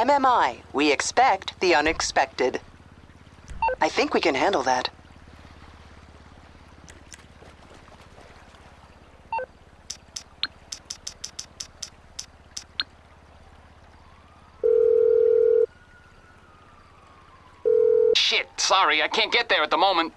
MMI, we expect the unexpected. I think we can handle that. Shit, sorry, I can't get there at the moment.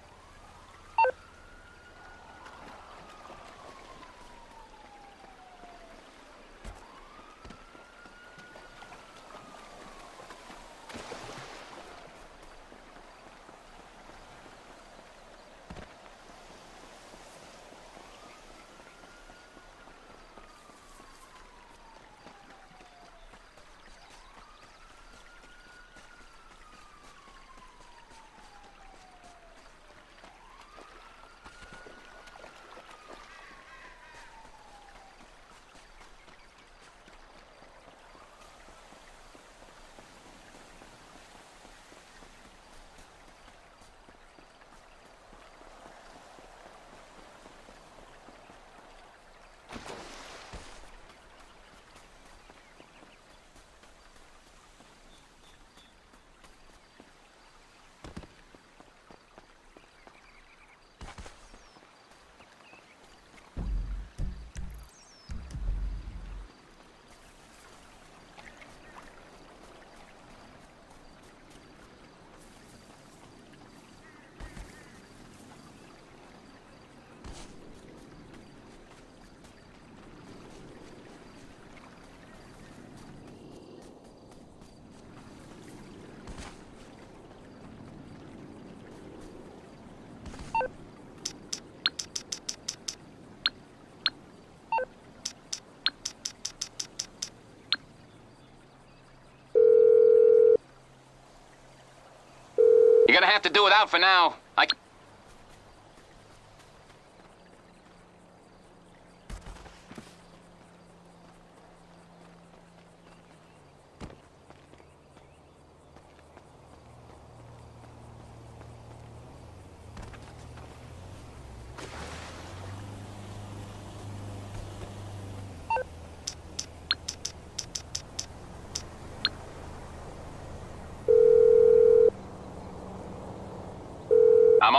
Gonna have to do without for now. I.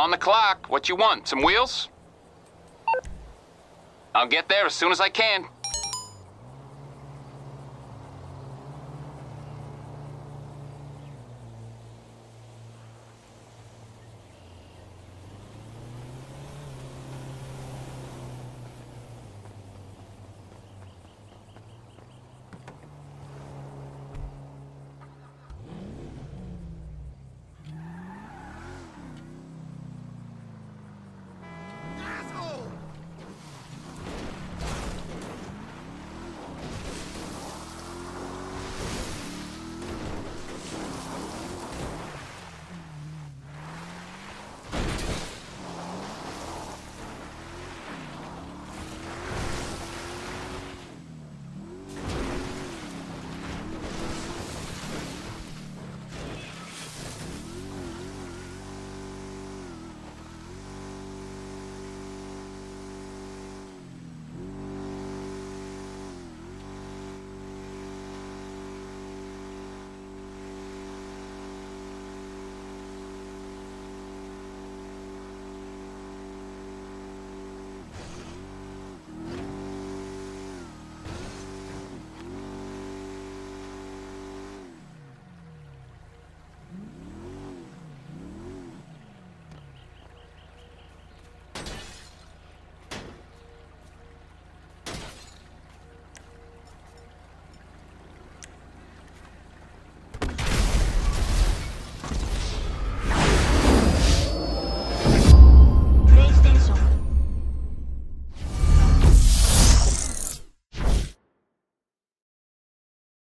on the clock. What you want? Some wheels? I'll get there as soon as I can.